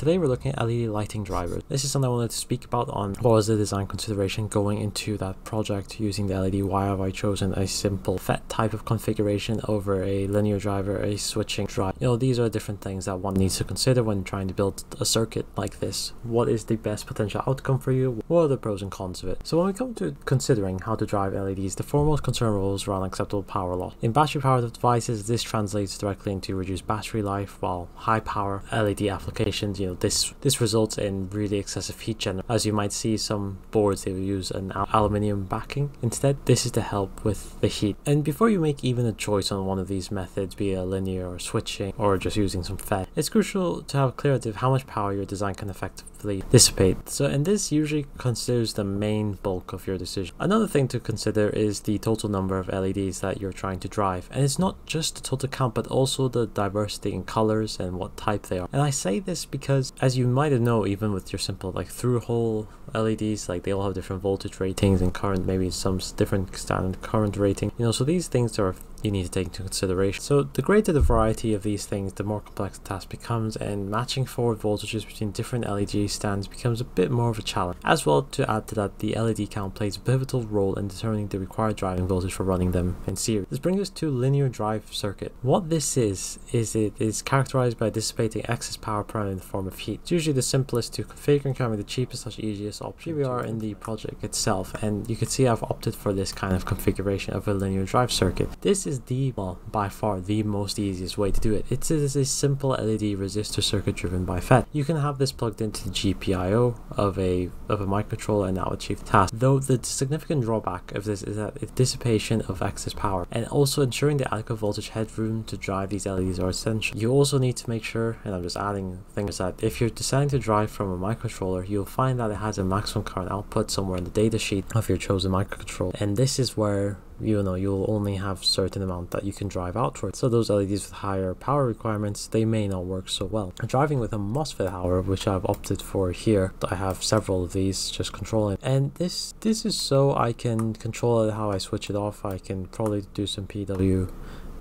Today we're looking at LED lighting drivers. This is something I wanted to speak about on what was the design consideration going into that project using the LED. Why have I chosen a simple FET type of configuration over a linear driver, a switching drive? You know, these are different things that one needs to consider when trying to build a circuit like this. What is the best potential outcome for you? What are the pros and cons of it? So when we come to considering how to drive LEDs, the foremost concern revolves around acceptable power loss. In battery powered devices, this translates directly into reduced battery life, while high power LED applications, you know, this this results in really excessive heat generation. As you might see, some boards they will use an aluminium backing instead. This is to help with the heat. And before you make even a choice on one of these methods, be it linear or switching or just using some FET, it's crucial to have clarity of how much power your design can effectively dissipate. So, and this usually considers the main bulk of your decision. Another thing to consider is the total number of LEDs that you're trying to drive, and it's not just the total count, but also the diversity in colors and what type they are. And I say this because, as you might know, even with your simple like through hole LEDs, like they all have different voltage ratings and current, maybe some different standard current rating. You know, so these things are you need to take into consideration. So the greater the variety of these things, the more complex the task becomes, and matching forward voltages between different LED stands becomes a bit more of a challenge. As well, to add to that, the LED count plays a pivotal role in determining the required driving voltage for running them in series. This brings us to linear drive circuit. What this is, is it is characterized by dissipating excess power primarily in the form of heat. It's usually the simplest to configure and can be the cheapest slash easiest option. Here we are in the project itself, and you can see I've opted for this kind of configuration of a linear drive circuit. This is the, well, by far the most easiest way to do it. It is a simple LED resistor circuit driven by FET. You can have this plugged into the GPIO of a of a microcontroller and that would achieve the task. Though the significant drawback of this is that it's dissipation of excess power and also ensuring the adequate voltage headroom to drive these LEDs are essential. You also need to make sure, and I'm just adding things that if you're deciding to drive from a microcontroller, you'll find that it has a maximum current output somewhere in the datasheet of your chosen microcontroller. And this is where you know you'll only have certain amount that you can drive outward so those LEDs with higher power requirements they may not work so well. Driving with a MOSFET however which I've opted for here I have several of these just controlling. And this this is so I can control it how I switch it off. I can probably do some PW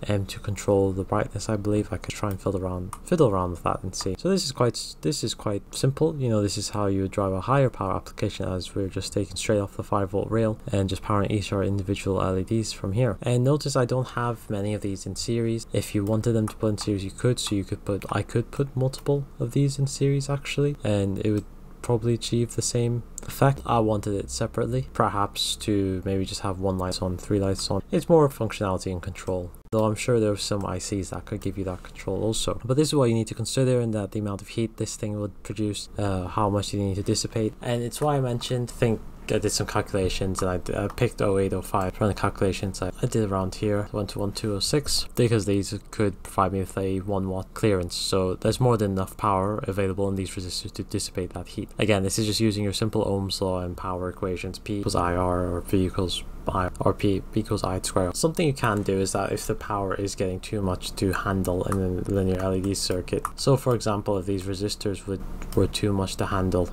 um, to control the brightness I believe. I could try and fiddle around fiddle around with that and see. So this is quite this is quite simple. You know this is how you would drive a higher power application as we're just taking straight off the 5 volt rail and just powering each of our individual LEDs from here. And notice I don't have many of these in series. If you wanted them to put in series you could. So you could put I could put multiple of these in series actually and it would probably achieve the same effect. I wanted it separately, perhaps to maybe just have one light on, three lights on. It's more functionality and control though I'm sure there are some ICs that could give you that control also. But this is what you need to consider in that the amount of heat this thing would produce, uh, how much you need to dissipate. And it's why I mentioned, think I did some calculations and I, I picked 0805 from the calculations I, I did around here went to 1206 because these could provide me with a 1 watt clearance. So there's more than enough power available in these resistors to dissipate that heat. Again this is just using your simple ohms law and power equations p equals ir or v equals I or P equals I squared. Something you can do is that if the power is getting too much to handle in a linear LED circuit, so for example if these resistors would were too much to handle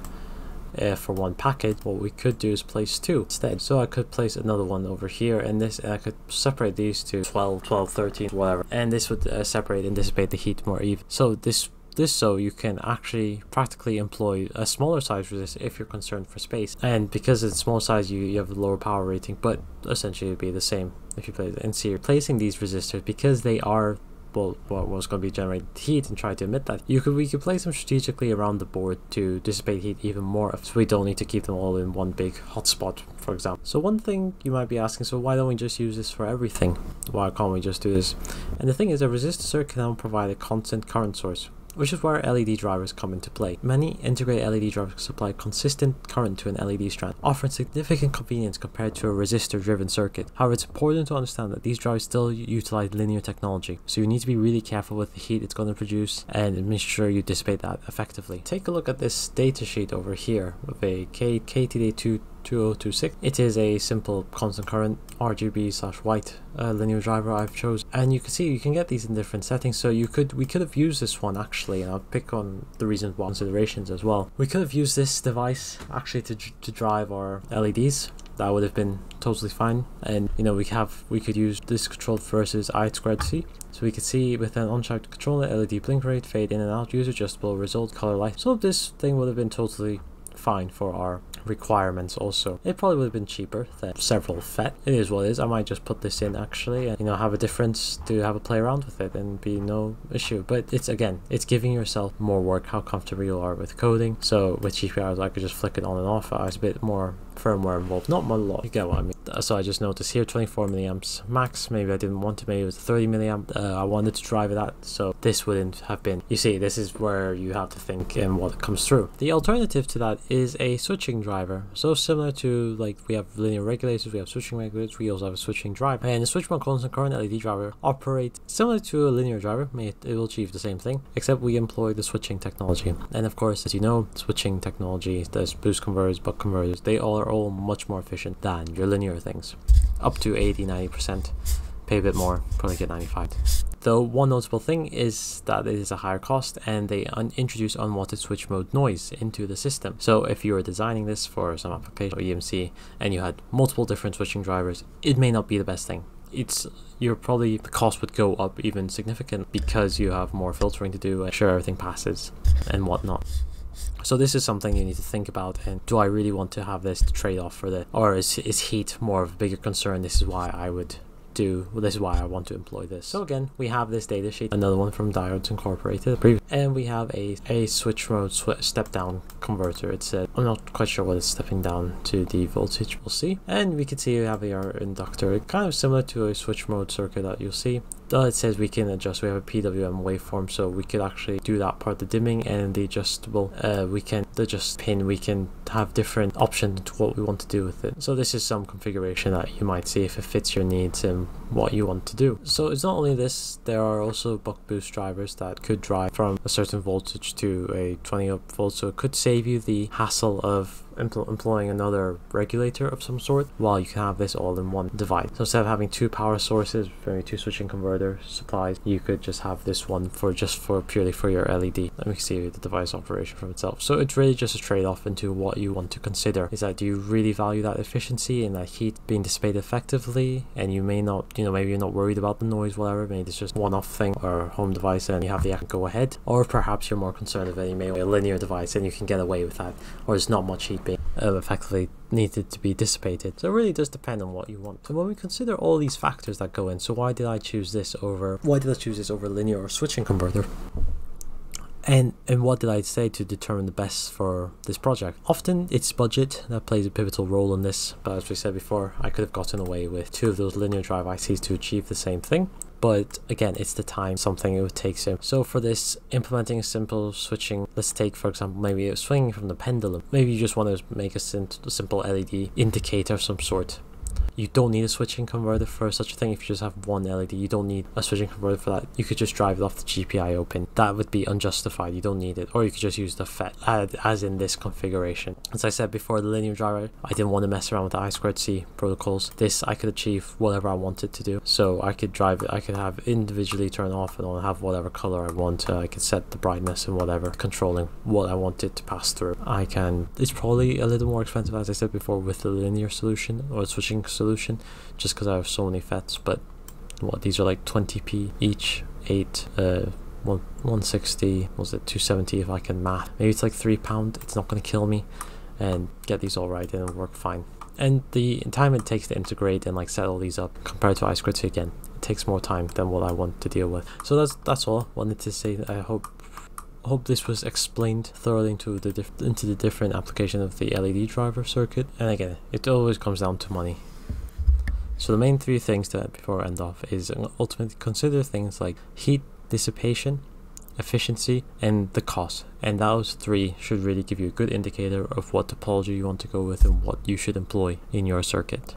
uh, for one package what we could do is place two instead. So I could place another one over here and this I could separate these to 12 12 13 whatever. And this would uh, separate and dissipate the heat more even. So this this so you can actually practically employ a smaller size resistor if you're concerned for space. And because it's small size you, you have a lower power rating but essentially it'd be the same if you play it and see you're placing these resistors because they are well, what was going to be generating heat and try to emit that. You could we could place them strategically around the board to dissipate heat even more, so we don't need to keep them all in one big hotspot, for example. So one thing you might be asking, so why don't we just use this for everything? Why can't we just do this? And the thing is, a resistor circuit can provide a constant current source, which is where LED drivers come into play. Many integrated LED drivers supply consistent current to an LED strand, offering significant convenience compared to a resistor-driven circuit. However, it's important to understand that these drivers still utilize linear technology, so you need to be really careful with the heat it's going to produce and make sure you dissipate that effectively. Take a look at this datasheet over here of a K KTD2 2026. It is a simple constant current RGB slash white uh, linear driver I've chosen and you can see you can get these in different settings so you could we could have used this one actually and I'll pick on the reasons why considerations as well. We could have used this device actually to, to drive our LEDs that would have been totally fine. And you know, we have we could use this control versus I squared C. So we could see with an unchecked controller, LED blink rate, fade in and out, user adjustable, result, color light. So this thing would have been totally fine for our requirements also. It probably would have been cheaper than several FET. It is what it is. I might just put this in actually and you know have a difference to have a play around with it and be no issue. But it's again, it's giving yourself more work how comfortable you are with coding. So with GPIOs I could just flick it on and off. I was a bit more firmware involved. Not a lot, you get what I mean. So I just noticed here 24 milliamps max. Maybe I didn't want to, maybe it was 30 milliamp. Uh, I wanted to drive it at, so this wouldn't have been. You see, this is where you have to think and what comes through. The alternative to that is a switching driver. So similar to like we have linear regulators, we have switching regulators, we also have a switching driver. And the switch mode constant current LED driver operates similar to a linear driver. It, it will achieve the same thing, except we employ the switching technology. And of course, as you know, switching technology, there's boost converters, buck converters, they all are all much more efficient than your linear things. Up to 80 90%. Pay a bit more, probably get 95. Though one notable thing is that it is a higher cost and they un introduce unwanted switch mode noise into the system. So if you are designing this for some application or EMC and you had multiple different switching drivers, it may not be the best thing it's you're probably the cost would go up even significant because you have more filtering to do and sure everything passes and whatnot so this is something you need to think about and do I really want to have this trade off for the or is, is heat more of a bigger concern? This is why I would do this is why I want to employ this. So again we have this data sheet another one from Diodes Incorporated. And we have a, a switch mode sw step down converter. It's I'm not quite sure what it's stepping down to the voltage we'll see. And we can see we have our inductor kind of similar to a switch mode circuit that you'll see it says we can adjust we have a PWM waveform so we could actually do that part the dimming and the adjustable. Uh, we can adjust pin we can have different options to what we want to do with it. So this is some configuration that you might see if it fits your needs and what you want to do so it's not only this there are also buck boost drivers that could drive from a certain voltage to a 20 volt so it could save you the hassle of employing another regulator of some sort while you can have this all in one device. So instead of having two power sources, maybe two switching converter supplies, you could just have this one for just for purely for your LED. Let me see the device operation from itself. So it's really just a trade-off into what you want to consider. Is that do you really value that efficiency and that heat being dissipated effectively and you may not, you know, maybe you're not worried about the noise, whatever, maybe it's just one-off thing or home device and you have the app go ahead. Or perhaps you're more concerned that you may a linear device and you can get away with that or there's not much heat being uh, effectively needed to be dissipated. So it really does depend on what you want. And when we consider all these factors that go in, so why did I choose this over, why did I choose this over linear or switching converter? And, and what did I say to determine the best for this project? Often it's budget that plays a pivotal role in this, but as we said before, I could have gotten away with two of those linear drive ICs to achieve the same thing. But again it's the time something it would take so so for this implementing a simple switching let's take for example maybe a swinging from the pendulum. Maybe you just want to make a simple led indicator of some sort you don't need a switching converter for such a thing if you just have one LED. You don't need a switching converter for that. You could just drive it off the GPIO pin. That would be unjustified. You don't need it. Or you could just use the FET as in this configuration. As I said before, the linear driver, I didn't want to mess around with the I2C protocols. This, I could achieve whatever I wanted to do. So I could drive it, I could have individually turn off and on have whatever color I want. Uh, I could set the brightness and whatever, controlling what I wanted to pass through. I can, it's probably a little more expensive as I said before with the linear solution or switching solution just because I have so many FETs but what these are like 20p each 8 uh 1 160 was it 270 if I can math. Maybe it's like 3 pound it's not going to kill me and get these all right and it'll work fine. And the time it takes to integrate and like set all these up compared to iSquared again it takes more time than what I want to deal with. So that's that's all I wanted to say. I hope hope this was explained thoroughly into the into the different application of the LED driver circuit. And again it always comes down to money so the main three things that before I end off is uh, ultimately consider things like heat dissipation, efficiency, and the cost. And those three should really give you a good indicator of what topology you want to go with and what you should employ in your circuit.